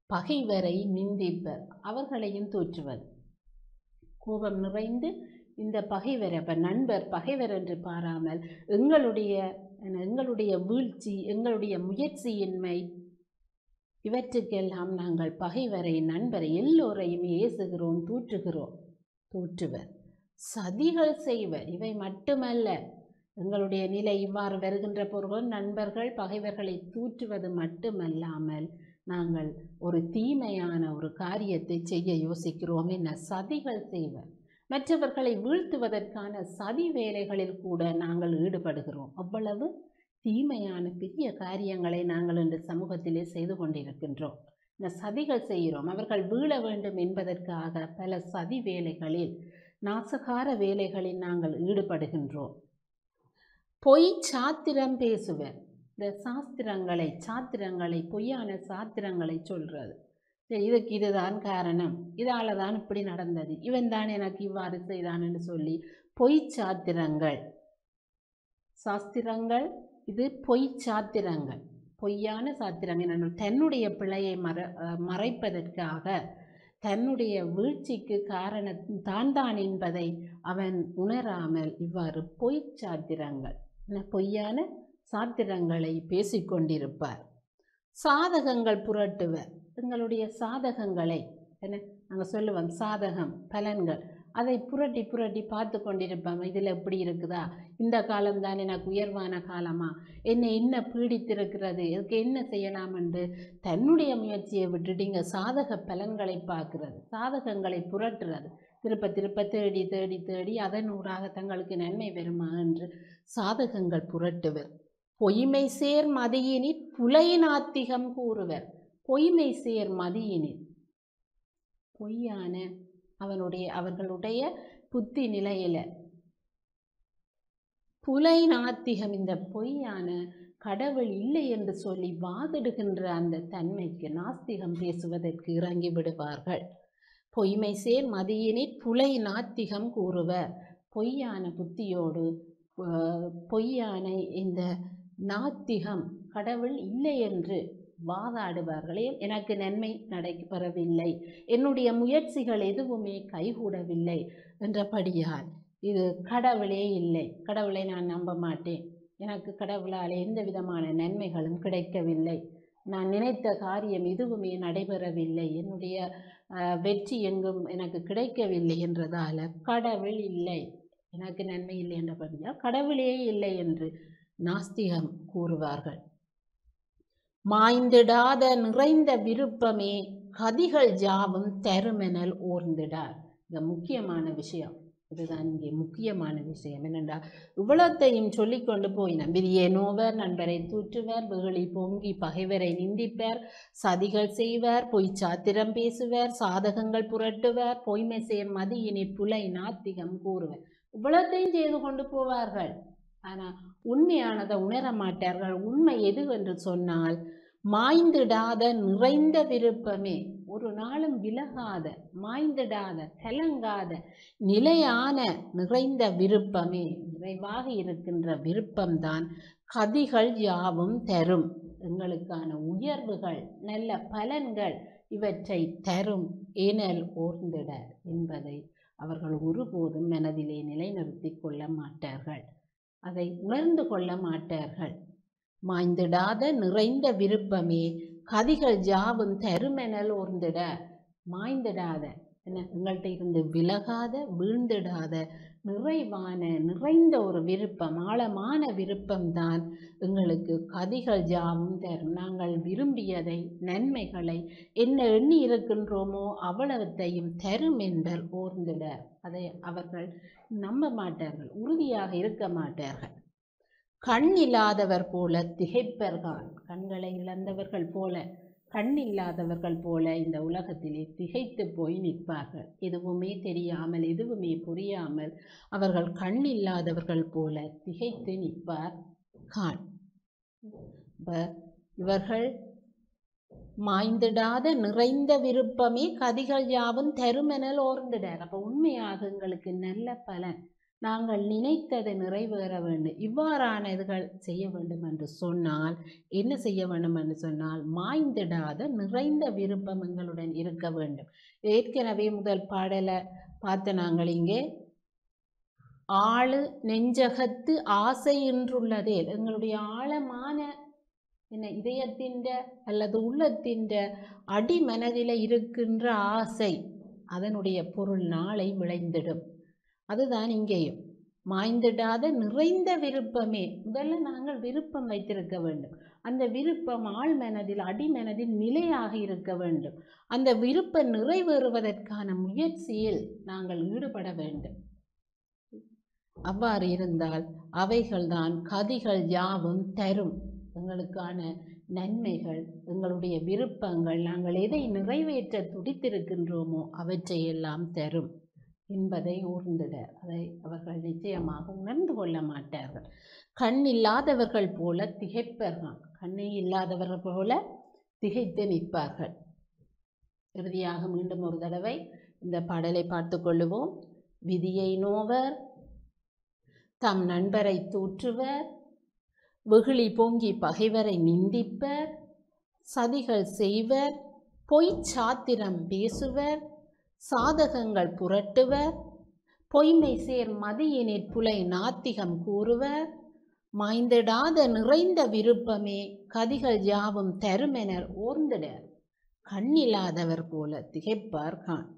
பகைவரை நிந்திப்பர். அவர்களையும் தூற்றுவது கோபம் நிறைந்து இந்த பகைவர் அப்போ நண்பர் பகைவர் என்று பாராமல் எங்களுடைய எங்களுடைய வீழ்ச்சி எங்களுடைய முயற்சியின்மை இவற்றுக்கெல்லாம் நாங்கள் பகைவரை நண்பரை எல்லோரையும் ஏசுகிறோம் தூற்றுகிறோம் தூற்றுவர். சதிகள் செய்வர். இவை மட்டுமல்ல. எங்களுடைய நிலை இவ்வாறு வருகின்ற பொருள் நண்பர்கள் பகைவர்களை தூற்றுவது மட்டுமல்லாமல் நாங்கள் ஒரு தீமையான ஒரு காரியத்தை செய்ய யோசிக்கிறோம் என்ன சதிகள் செய்வர். மற்றவர்களை வீழ்த்துவதற்கான சதி வேலைகளில் கூட நாங்கள் ஈடுபடுகிறோம். அவ்வளவு தீமையான பெரிய காரியங்களை நாங்கள் இந்த சமூகத்திலே செய்து கொண்டிருக்கின்றோம். இந்த சதிகள் செய்கிறோம். அவர்கள் வீழ வேண்டும் என்பதற்காக பல சதி வேலைகளில் நாசகார வேலைகளில் நாங்கள் ஈடுபடுகின்றோம். பொய் சாத்திரம் பேசுவேன். இந்த சாஸ்திரங்களை சாத்திரங்களை பொய்யான சாத்திரங்களை சொல்கிறது சரி இதுக்கு இதுதான் காரணம். இதால் தான் இப்படி நடந்தது. இவன் தான் எனக்கு இவ்வாறு செய்தான்னு சொல்லி பொய் சாத்திரங்கள். சாஸ்திரங்கள் இது பொய் சாத்திரங்கள். பொய்யான சாத்திரங்கள் என்ன தன்னுடைய பிழையை மற மறைப்பதற்காக தன்னுடைய வீழ்ச்சிக்கு காரணம் தான் தான் என்பதை அவன் உணராமல் இவ்வாறு பொய் சாத்திரங்கள் பொய்யான சாத்திரங்களை பேசிக்கொண்டிருப்பார். சாதகங்கள் புரட்டுவர். எங்களுடைய சாதகங்களை என்ன நாங்கள் சொல்லுவோம். சாதகம் பலன்கள். அதை புரட்டி புரட்டி பார்த்து கொண்டிருப்பாங்க. இதில் எப்படி இருக்குதா? இந்த காலம் தான் எனக்கு உயர்வான காலமா? என்னை என்ன பீடித்திருக்கிறது? இதுக்கு என்ன செய்யலாம் என்று தன்னுடைய முயற்சியை விட்டுட்டு இங்கே சாதக பலன்களை பார்க்குறது. சாதகங்களை புரட்டுறது. திருப்ப திருப்ப தேடி தேடி தேடி அதன் ஊடாக தங்களுக்கு நன்மை வருமா என்று சாதகங்கள் புரட்டுவர். பொய்மை சேர் மதியினிற் புலைநாத்திகம் கூறுவர். பொய்மை சேர் மதியினிற் பொய்யான அவனுடைய அவர்களுடைய புத்தி நிலையில புலை நாத்திகம் இந்த பொய்யான கடவுள் இல்லை என்று சொல்லி வாதிடுகின்ற அந்த தன்மைக்கு நாஸ்திகம் பேசுவதற்கு இறங்கி விடுவார்கள். பொய்மை சேர் மதியினிற் புலை நாத்திகம் கூறுவர். பொய்யான புத்தியோடு பொய்யான இந்த நாத்திகம் கடவுள் இல்லை என்று வாதாடுவார்களே எனக்கு நன்மை நடைபெறவில்லை. என்னுடைய முயற்சிகள் எதுவுமே கைகூடவில்லை என்றபடியால் இது கடவுளே இல்லை. கடவுளை நான் நம்ப மாட்டேன். எனக்கு கடவுளால் எந்த விதமான நன்மைகளும் கிடைக்கவில்லை. நான் நினைத்த காரியம் எதுவுமே நடைபெறவில்லை? என்னுடைய வெற்றி எங்கும் எனக்கு கிடைக்கவில்லை என்றதால கடவுள் இல்லை. எனக்கு நன்மை இல்லை என்றபடியால் கடவுளே இல்லை என்று நாஸ்திகம் கூறுவார்கள். மாய்ந்திடாத நிறைந்த விருப்பமே கதிகள் ஜாவும் தருமெனல் ஓர்ந்திடார். இந்த முக்கியமான விஷயம். இதுதான் இங்கே முக்கியமான விஷயம். என்னென்றா இவ்வளத்தையும் சொல்லிக்கொண்டு போய் நம்பிரியே நோவர் நண்பரை தூற்றுவர் வெகுளி பொங்கி பகைவரை நிந்திப்பர் சதிகள் செய்வர் பொய் சாத்திரம் பேசுவர் சாதகங்கள் புரட்டுவர் பொய்மை செய்ய மதியினிற் புலை நாத்திகம் கூறுவர். இவ்வளத்தையும் செய்து கொண்டு போவார்கள். ஆனால் உண்மையானதை உணர மாட்டார்கள். உண்மை எது என்று சொன்னால் மாய்ந்திடாத நிறைந்த விருப்பமே. ஒரு நாளும் விலகாத மாய்ந்திடாத கலங்காத நிலையான நிறைந்த விருப்பமே. நிறைவாக இருக்கின்ற விருப்பம்தான் கதிகள் யாவும் தரும். எங்களுக்கான உயர்வுகள் நல்ல பலன்கள் இவற்றை தரும் ஏனல் ஓர்ந்திட என்பதை அவர்கள் ஒருபோதும் மனதிலே நிலைநிறுத்தி கொள்ள மாட்டார்கள். அதை உணர்ந்து கொள்ள மாட்டார்கள். மாய்ந்திடாத நிறைந்த விருப்பமே கதிகள் ஜாவும் தருமெனல் ஓர்ந்திட மாய்ந்திடாத. என்ன எங்கள்கிட்ட இருந்து விலகாத வீழ்ந்திடாத நிறைவான நிறைந்த ஒரு விருப்பம் ஆழமான விருப்பம்தான் எங்களுக்கு கதிகள் ஜாவும் தரும். நாங்கள் விரும்பியதை நன்மைகளை என்ன எண்ணி இருக்கின்றோமோ அவ்வளவத்தையும் தரும் என்பர் ஓர்ந்திட. அதை அவர்கள் நம்ப மாட்டார்கள் உறுதியாக இருக்க மாட்டார்கள். கண் இல்லாதவர் போல திகைப்பர்கான் கண்களை இழந்தவர்கள் போல கண் இல்லாதவர்கள் போல இந்த உலகத்திலே திகைத்து போய் நிற்பார்கள். எதுவுமே தெரியாமல் எதுவுமே புரியாமல் அவர்கள் கண் இல்லாதவர்கள் போல திகைத்து நிற்பார் கான். இவர்கள் மாய்ந்திடாத நிறைந்த விருப்பமே கதிகள் யாவும் தருமெனல் ஓர்ந்துடார். அப்போ உண்மையாக எங்களுக்கு நல்ல பலன். நாங்கள் நினைத்தது நிறைவேற வேண்டும். இவ்வாறான இதுகள் செய்ய வேண்டும் என்று சொன்னால் என்ன செய்ய வேண்டும் என்று சொன்னால் மாய்ந்திடாத நிறைந்த விருப்பம் எங்களுடன் இருக்க வேண்டும். ஏற்கனவே முதல் பாடலை பார்த்த நாங்கள் இங்கே ஆளு நெஞ்சகத்து ஆசை என்றுள்ளதே. எங்களுடைய ஆழமான என்ன இதயத்தின் அல்லது உள்ளத்தின் அடிமனதில் இருக்கின்ற ஆசை அதனுடைய பொருள் நாளை விளைந்திடும். அதுதான் இங்கேயும். மாய்ந்திடாத நிறைந்த விருப்பமே. முதல்ல நாங்கள் விருப்பம் வைத்திருக்க வேண்டும். அந்த விருப்பம் ஆழ் மனதில் அடிமனதில் நிலையாக இருக்க வேண்டும். அந்த விருப்பம் நிறைவேறுவதற்கான முயற்சியில் நாங்கள் ஈடுபட வேண்டும். அவ்வாறு இருந்தால் அவைகள்தான் கதிகள் யாவும் தரும். எங்களுக்கான நன்மைகள் எங்களுடைய விருப்பங்கள் நாங்கள் எதை நிறைவேற்ற துடித்திருக்கின்றோமோ அவற்றையெல்லாம் தரும். என்பதை ஊர்ந்திட அதை அவர்கள் நிச்சயமாக உணர்ந்து கொள்ள மாட்டார்கள். கண் இல்லாதவர்கள் போல திகைப்பார்கள் கண்ணே இல்லாதவர்கள் போல திகைத்து நிற்பார்கள். இறுதியாக மீண்டும் ஒரு தடவை இந்த பாடலை பார்த்து கொள்ளுவோம். விதியை நோவர் தம் நண்பரை தூற்றுவர் வெகுளி பொங்கி பகைவரை நிந்திப்பர் சதிகள் செய்வர் பொய் சாத்திரம் பேசுவர் சாதகங்கள் புரட்டுவர். பொய்மை சேர் மதியினிற் புலை நாத்திகம் கூறுவர். மாய்ந்திடாத நிறைந்த விருப்பமே கதிகள் யாவும் தருமெனர் ஓர்ந்திடர். கண்ணில்லாதவர் போல திகைப்பார் கான்.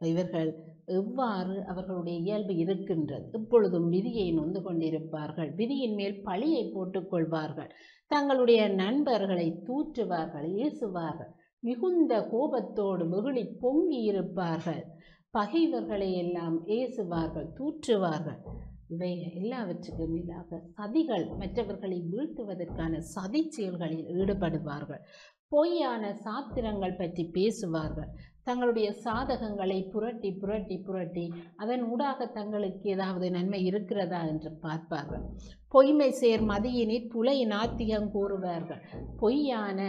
இவர்கள் எவ்வாறு அவர்களுடைய இயல்பு இருக்கின்றது? எப்பொழுதும் விதியை நொந்து கொண்டிருப்பார்கள். விதியின் மேல் பழியை போட்டுக்கொள்வார்கள் தங்களுடைய நண்பர்களை தூற்றுவார்கள் ஏசுவார்கள் மிகுந்த கோபத்தோடு வெகுளி பொங்கி இருப்பார்கள். பகைவர்களை எல்லாம் ஏசுவார்கள் தூற்றுவார்கள். இவை எல்லாவற்றுக்கும் மேலாக சதிகள் மற்றவர்களை வீழ்த்துவதற்கான சதி செயல்களில் ஈடுபடுவார்கள். பொய்யான சாத்திரங்கள் பற்றி பேசுவார்கள். தங்களுடைய சாதகங்களை புரட்டி புரட்டி புரட்டி அதன் ஊடாக தங்களுக்கு ஏதாவது நன்மை இருக்கிறதா என்று பார்ப்பார்கள். பொய்மை சேர் மதியினில் புலை நாத்தியம் கூறுவார்கள். பொய்யான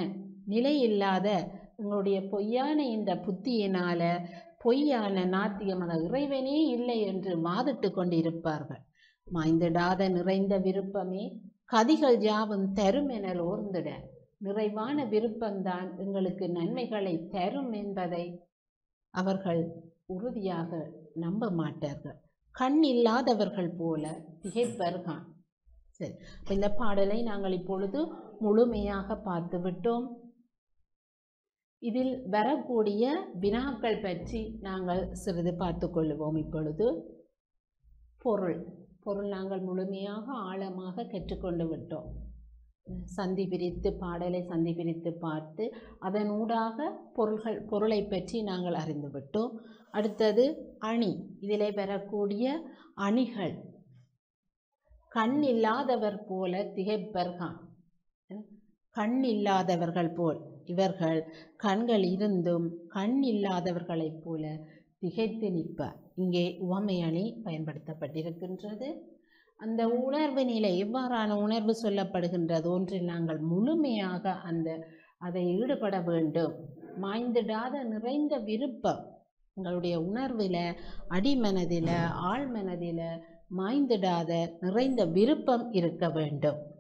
நிலையில்லாத உங்களுடைய பொய்யான இந்த புத்தியினால பொய்யான நாத்தியமான இறைவனே இல்லை என்று வாதிட்டு கொண்டிருப்பார்கள். மாய்ந்திடாத நிறைந்த விருப்பமே கதிகள் யாவும் தரும் என ஓர்ந்திட. நிறைவான விருப்பம்தான் எங்களுக்கு நன்மைகளை தரும் என்பதை அவர்கள் உறுதியாக நம்ப மாட்டார்கள். கண் இல்லாதவர்கள் போல திகைப்பர்கான். சரி இந்த பாடலை நாங்கள் இப்பொழுது முழுமையாக பார்த்து விட்டோம் இதில் வரக்கூடிய வினாக்கள் பற்றி நாங்கள் சிறிது பார்த்து கொள்ளுவோம் இப்பொழுது. பொருள். பொருள் நாங்கள் முழுமையாக ஆழமாக கற்றுக்கொண்டு விட்டோம். சந்தி பிரித்து பாடலை சந்தி பிரித்து பார்த்து அதனூடாக பொருள்கள் பொருளை பற்றி நாங்கள் அறிந்து விட்டோம். அடுத்தது அணி. இதிலே வரக்கூடிய அணிகள். கண் இல்லாதவர் போல திகைப்பர்கான் கண் இல்லாதவர்கள் போல். இவர்கள் கண்கள் இருந்தும் கண் இல்லாதவர்களைப் போல திகைத்து நிற்பர். இங்கே உவமை அணி பயன்படுத்தப்பட்டிருக்கின்றது. அந்த உணர்வு நிலை எவ்வாறான உணர்வு சொல்லப்படுகின்றது ஒன்றில் நாங்கள் முழுமையாக அந்த அதை ஈடுபட வேண்டும். மாய்ந்திடாத நிறைந்த விருப்பம் உங்களுடைய உணர்வில் அடிமனதில் ஆழ்மனதில் மாய்ந்திடாத நிறைந்த விருப்பம் இருக்க வேண்டும்.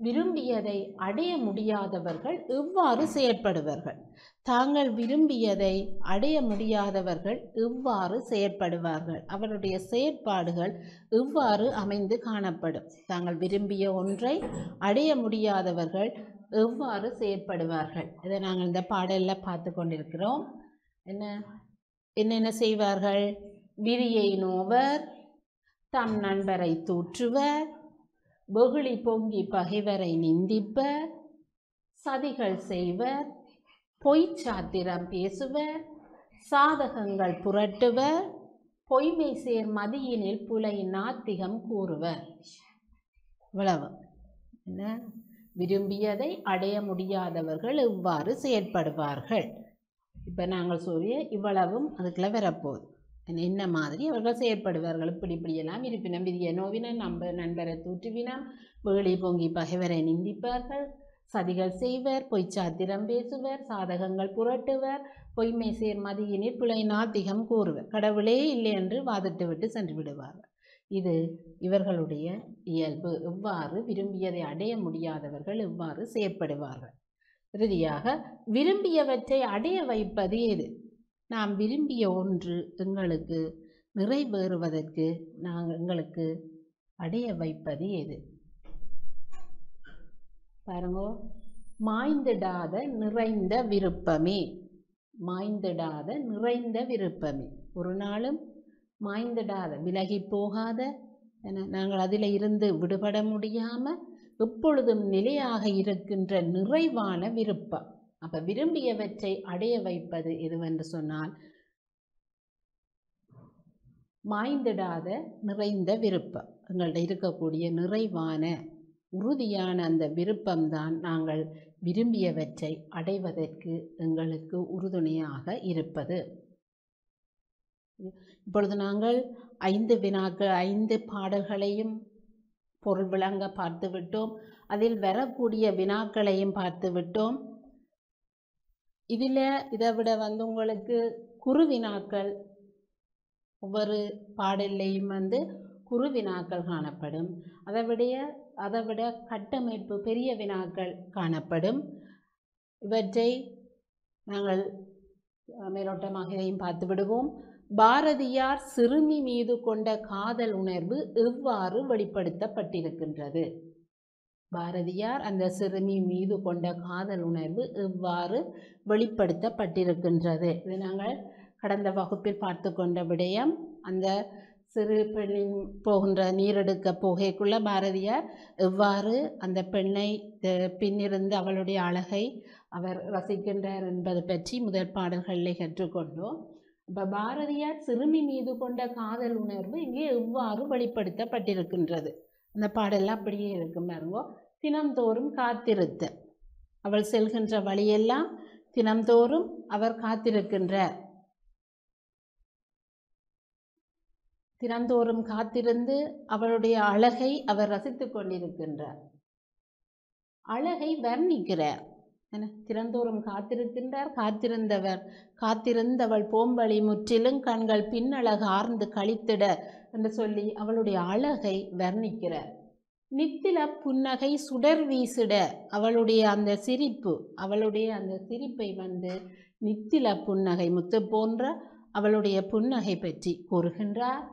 விரும்பியதை அடைய முடியாதவர்கள் இவ்வாறு செயற்படுவார்கள்? தாங்கள் விரும்பியதை அடைய முடியாதவர்கள் இவ்வாறு செயற்படுவார்கள்? அவருடைய செயற்பாடுகள் இவ்வாறு அமைந்து காணப்படும்? தாங்கள் விரும்பிய ஒன்றை அடைய முடியாதவர்கள் எவ்வாறு செயற்படுவார்கள்? இதை நாங்கள் இந்த பாடலில் பார்த்து கொண்டிருக்கிறோம். என்ன? என்னென்ன செய்வார்கள்? விரியை நோவர் தம் நண்பரை தூற்றுவர் வெகுளி பொங்கி பகைவரை நிந்திப்பர் சதிகள் செய்வர் பொய்ச்சாத்திரம் பேசுவர் சாதகங்கள் புரட்டுவர் பொய்மை சேர் மதியினில் புலை நாத்திகம் கூறுவர். இவ்வளவு. என்ன? விரும்பியதை அடைய முடியாதவர்கள் இவ்வாறு செயற்படுவார்கள். இப்போ நாங்கள் சொல்லிய இவ்வளவும் அதுக்குள்ள வரப்போகுது. என்ன மாதிரி அவர்கள் செயற்படுவார்கள்? இப்படி இப்படியெல்லாம் இருப்பினம் விதிய நோவினம் நம்ப நண்பரை தூற்றுவினம் வேலி பொங்கி பகைவரை நிந்திப்பார்கள். சதிகள் செய்வர் பொய்ச்சாத்திரம் பேசுவர் சாதகங்கள் புரட்டுவர் பொய்மை சேர் மதியினில் புலையினால் திகம் கூறுவர். கடவுளே இல்லை என்று வாதிட்டு விட்டு சென்று விடுவார்கள். இது இவர்களுடைய இயல்பு. எவ்வாறு விரும்பியதை அடைய முடியாதவர்கள் எவ்வாறு செயற்படுவார்கள். இறுதியாக விரும்பியவற்றை அடைய வைப்பது எது? நாம் விரும்பிய ஒன்று எங்களுக்கு நிறைவேறுவதற்கு நாங்கள் எங்களுக்கு அடைய வைப்பது எது? பாருங்க. மாய்ந்திடாத நிறைந்த விருப்பமே. மாய்ந்திடாத நிறைந்த விருப்பமே. ஒரு நாளும் மாய்ந்திடாத விலகி போகாத என நாங்கள் அதில் இருந்து விடுபட முடியாமல் எப்பொழுதும் நிலையாக இருக்கின்ற நிறைவான விருப்பம். அப்போ விரும்பியவற்றை அடைய வைப்பது எதுவென்று சொன்னால் மாய்ந்திடாத நிறைந்த விருப்பம். எங்கள்கிட்ட இருக்கக்கூடிய நிறைவான உறுதியான அந்த விருப்பம்தான் நாங்கள் விரும்பியவற்றை அடைவதற்கு எங்களுக்கு உறுதுணையாக இருப்பது. இப்பொழுது நாங்கள் ஐந்து வினாக்கள் ஐந்து பாடல்களையும் பொருள் விளங்க பார்த்து விட்டோம் அதில் வரக்கூடிய வினாக்களையும் பார்த்து விட்டோம் இதில் இதை விட வந்து உங்களுக்கு குருவினாக்கள் ஒவ்வொரு பாடல்லையும் வந்து குறு வினாக்கள் காணப்படும். அதை விட அதை விட கட்டமைப்பு பெரிய வினாக்கள் காணப்படும். இவற்றை நாங்கள் மேலோட்டமாக இதையும் பார்த்து விடுவோம். பாரதியார் சிறுமி மீது கொண்ட காதல் உணர்வு எவ்வாறு வெளிப்படுத்தப்பட்டிருக்கின்றது. பாரதியார் அந்த சிறுமி மீது கொண்ட காதல் உணர்வு எவ்வாறு வெளிப்படுத்தப்பட்டிருக்கின்றது. இது நாங்கள் கடந்த வகுப்பில் பார்த்து கொண்ட விடயம். அந்த சிறு பெண்ணின் போகின்ற நீரெடுக்க போகைக்குள்ள பாரதியார் எவ்வாறு அந்த பெண்ணை பின்னிருந்து அவளுடைய அழகை அவர் ரசிக்கின்றார் என்பது பற்றி முதல் பாடல்களில் கற்றுக்கொண்டோம். இப்போ பாரதியார் சிறுமி மீது கொண்ட காதல் உணர்வு இங்கே எவ்வாறு வெளிப்படுத்தப்பட்டிருக்கின்றது. அந்த பாடெல்லாம் அப்படியே இருக்கும் பாருங்கோ. தினம்தோறும் காத்திருத்த. அவள் செல்கின்ற வழியெல்லாம் தினம்தோறும் அவர் காத்திருக்கின்றார். தினந்தோறும் காத்திருந்து அவளுடைய அழகை அவர் ரசித்து கொண்டிருக்கின்றார். அழகை வர்ணிக்கிறார். என திறந்தோறும் காத்திருக்கின்றார். காத்திருந்தவர் காத்திருந்தவள் போம்பழி முற்றிலும் கண்கள் பின்னழகு ஆர்ந்து கழித்திட என்று சொல்லி அவளுடைய அழகை வர்ணிக்கிறார். நித்தில புன்னகை சுடர் வீசிட அவளுடைய அந்த சிரிப்பு அவளுடைய அந்த சிரிப்பை வந்து நித்தில புன்னகை முத்து போன்ற அவளுடைய புன்னகை பற்றி கூறுகின்றார்.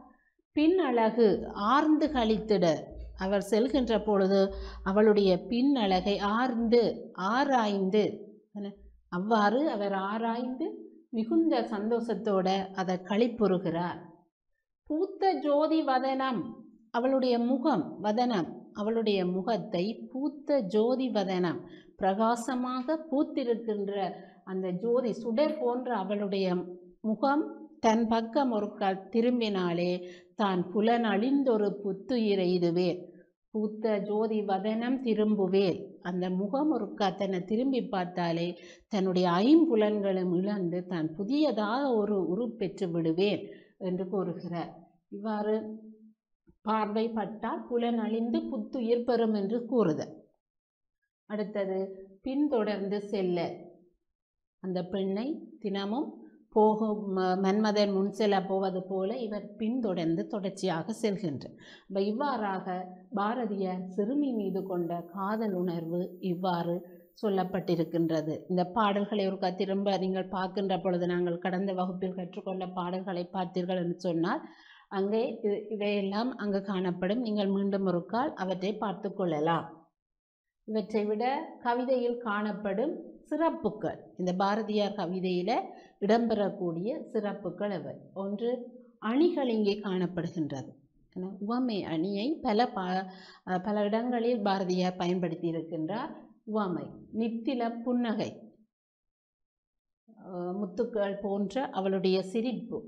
பின் அழகு ஆர்ந்து கழித்திட அவர் செல்கின்ற பொழுது அவளுடைய பின் அழகை ஆர்ந்து ஆராய்ந்து அவ்வாறு அவர் ஆராய்ந்து மிகுந்த சந்தோஷத்தோட அதை களிப்புறுகிறார். பூத்த ஜோதி வதனம் அவளுடைய முகம் வதனம் அவளுடைய முகத்தை பூத்த ஜோதி வதனம் பிரகாசமாக பூத்திருக்கின்ற அந்த ஜோதி சுடர் போன்ற அவளுடைய முகம் தன் பக்கம் ஒரு க திரும்பினாலே தான் புலனழிந்தொரு புத்துயிரை இதுவேன் பூத்த ஜோதி வதனம் திரும்புவேல். அந்த முகம் ஒரு தன்னை திரும்பி பார்த்தாலே தன்னுடைய ஐம்புலன்களும் இழந்து தான் புதியதாக ஒரு உருப்பெற்று விடுவேன் என்று கூறுகிறார். இவ்வாறு பார்வைப்பட்டால் புலன் அழிந்து புத்துயிர் பெறும் என்று கூறுதல். அடுத்தது பின்தொடர்ந்து செல்ல. அந்த பெண்ணை தினமும் போகும் ம- மன்மதன் முன் செல்ல போவது போல இவர் பின்தொடர்ந்து தொடர்ச்சியாக செல்கின்றார். அப்ப இவ்வாறாக பாரதியார் சிறுமி மீது கொண்ட காதல் உணர்வு இவ்வாறு சொல்லப்பட்டிருக்கின்றது. இந்த பாடல்களை ஒரு திரும்ப நீங்கள் பார்க்கின்ற பொழுது நாங்கள் கடந்த வகுப்பில் கற்றுக்கொண்ட பாடல்களை பார்த்தீர்கள் என்று சொன்னால் அங்கே இது- இவையெல்லாம் அங்கு காணப்படும். நீங்கள் மீண்டும் ஒரு கால் அவற்றை பார்த்து கொள்ளலாம். இவற்றை விட கவிதையில் காணப்படும் சிறப்புகள். இந்த பாரதியார் கவிதையில் இடம்பெறக்கூடிய சிறப்புகள் இவை. ஒன்று அணிகள் இங்கே காணப்படுகின்றது. ஏன்னா, உவமை அணியை பல பா பல இடங்களில் பாரதியார் பயன்படுத்தி இருக்கின்றார். உவமை நித்தில புன்னகை முத்துக்கள் போன்ற அவளுடைய சிரிப்பு.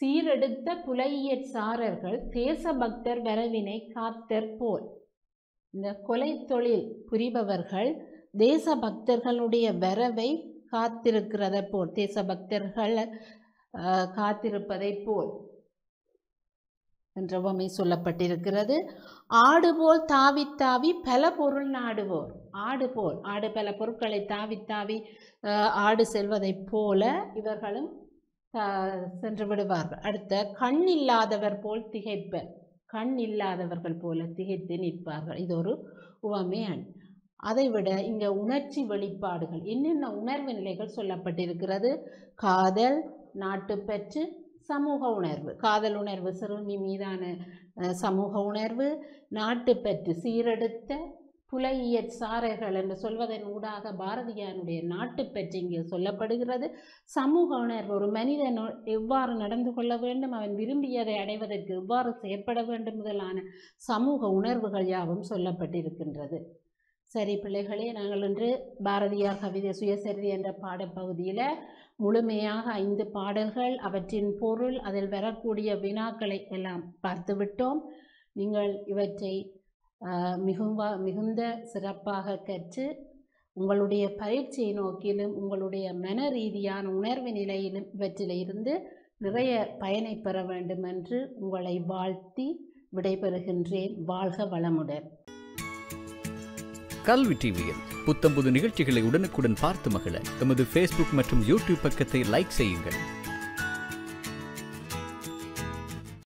சீரெடுத்த புலையியற் சாரர்கள் தேசபக்தர் வரவினை காத்தர் போல். இந்த கொலை தொழில் புரிபவர்கள் தேசபக்தர்களுடைய வரவை காத்திருக்கிறத போல் தேசபக்தர்கள் காத்திருப்பதை காத்திருப்பதைப் போல் என்ற உவமை சொல்லப்பட்டிருக்கிறது. ஆடு போல் தாவி தாவி பல பொருள் நாடுவோர். ஆடு போல் ஆடு பல பொருட்களை தாவி தாவி ஆடு செல்வதைப் போல இவர்களும் சென்று விடுவார்கள். அடுத்த கண் இல்லாதவர் போல் திகைப்பர். கண் இல்லாதவர்கள் போல திகைத்து நிற்பார்கள். இது ஒரு உவமை அதைவிட இங்கே உணர்ச்சி வெளிப்பாடுகள். என்னென்ன உணர்வு நிலைகள் சொல்லப்பட்டிருக்கிறது? காதல் நாட்டுப்பற்று சமூக உணர்வு. காதல் உணர்வு சிறுமி மீதான சமூக உணர்வு. நாட்டுப்பற்று சீரெடுத்த புலையியற் சாரர்கள் என்று சொல்வதன் ஊடாக பாரதியாருடைய நாட்டுப்பற்று இங்கே சொல்லப்படுகிறது. சமூக உணர்வு ஒரு மனிதன் எவ்வாறு நடந்து கொள்ள வேண்டும் அவன் விரும்பியதை அடைவதற்கு எவ்வாறு செயற்பட வேண்டும் முதலான சமூக உணர்வுகள் யாவும் சொல்லப்பட்டிருக்கின்றது. சரி பிள்ளைகளே நாங்கள் இன்று பாரதியார் கவிதை சுயசரிதை என்ற பாடப்பகுதியில் முழுமையாக ஐந்து பாடல்கள் அவற்றின் பொருள் அதில் வரக்கூடிய வினாக்களை எல்லாம் பார்த்துவிட்டோம் நீங்கள் இவற்றை மிகுந்த மிகுவா மிகுந்த சிறப்பாக கற்று உங்களுடைய பயிற்சியை நோக்கிலும் உங்களுடைய மன ரீதியான உணர்வு நிலையிலும் இவற்றிலிருந்து நிறைய பயனை பெற வேண்டும் என்று உங்களை வாழ்த்தி விடைபெறுகின்றேன். வாழ்க வளமுடன். கல்வி டிவியில் புத்தம்புது நிகழ்ச்சிகளை உடனுக்குடன் பார்த்து மகிழ. எமது ஃபேஸ்புக் மற்றும் யூடியூப் பக்கத்தை லைக் செய்யுங்கள்.